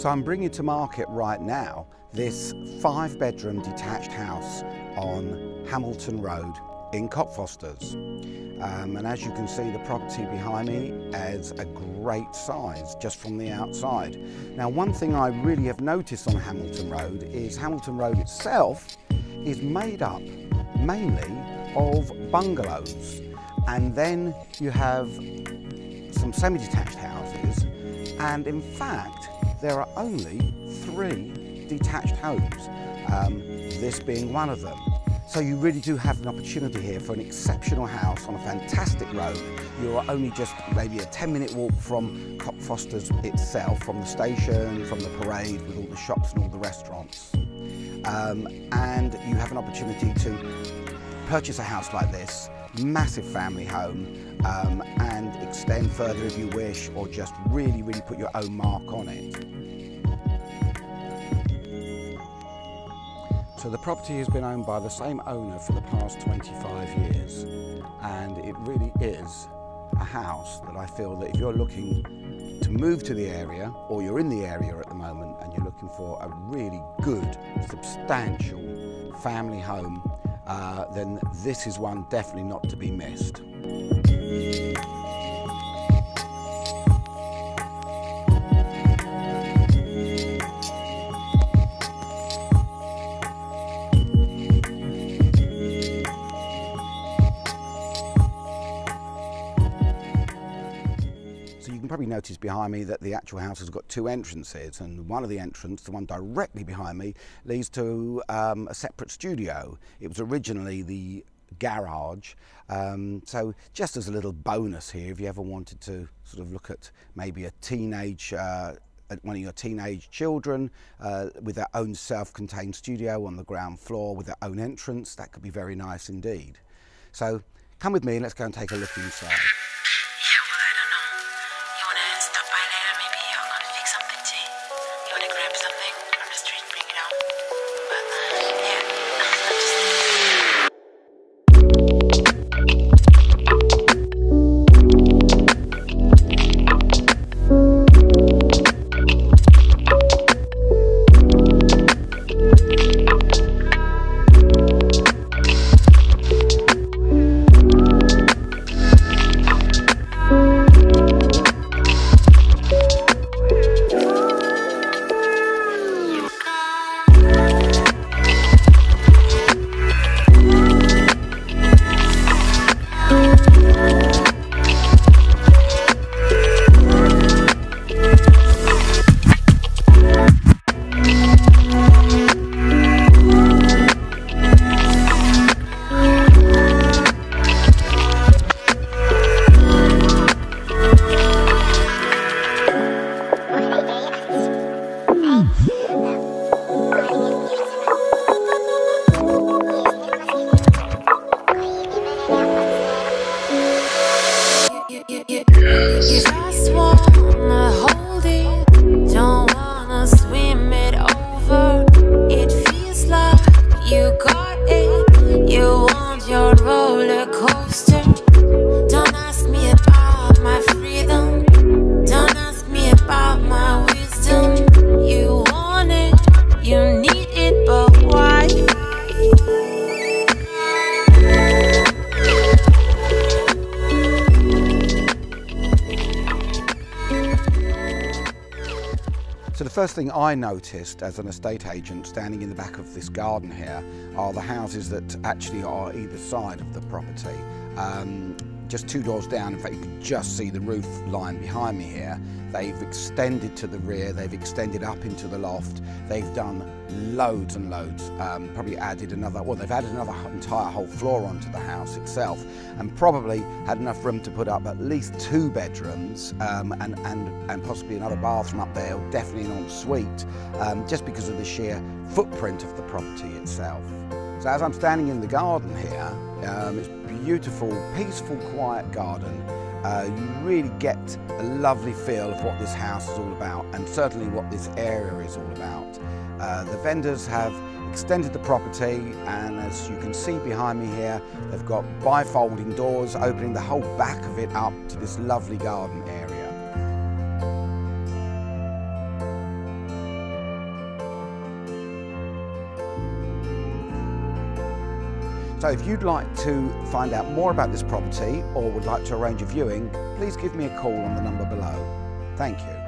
So I'm bringing to market right now this five bedroom detached house on Hamilton Road in Cockfosters. Um, and as you can see, the property behind me is a great size just from the outside. Now, one thing I really have noticed on Hamilton Road is Hamilton Road itself is made up mainly of bungalows. And then you have some semi-detached houses. And in fact, there are only three detached homes, um, this being one of them. So you really do have an opportunity here for an exceptional house on a fantastic road. You're only just maybe a 10 minute walk from Cockfosters itself, from the station, from the parade with all the shops and all the restaurants. Um, and you have an opportunity to purchase a house like this, massive family home, um, and extend further if you wish, or just really, really put your own mark on it. So the property has been owned by the same owner for the past 25 years and it really is a house that I feel that if you're looking to move to the area or you're in the area at the moment and you're looking for a really good, substantial family home, uh, then this is one definitely not to be missed. Probably notice behind me that the actual house has got two entrances and one of the entrances, the one directly behind me, leads to um, a separate studio. It was originally the garage. Um, so just as a little bonus here, if you ever wanted to sort of look at maybe a teenage uh, one of your teenage children uh, with their own self-contained studio on the ground floor with their own entrance, that could be very nice indeed. So come with me and let's go and take a look inside. So the first thing I noticed as an estate agent standing in the back of this garden here are the houses that actually are either side of the property. Um, just two doors down, in fact you can just see the roof line behind me here. They've extended to the rear, they've extended up into the loft, they've done loads and loads, um, probably added another, well they've added another entire whole floor onto the house itself and probably had enough room to put up at least two bedrooms um, and, and, and possibly another bathroom up there, definitely an ensuite, um, just because of the sheer footprint of the property itself. So as I'm standing in the garden here, um, beautiful, peaceful, quiet garden. Uh, you really get a lovely feel of what this house is all about and certainly what this area is all about. Uh, the vendors have extended the property and as you can see behind me here they've got bifolding doors opening the whole back of it up to this lovely garden area. So if you'd like to find out more about this property or would like to arrange a viewing, please give me a call on the number below. Thank you.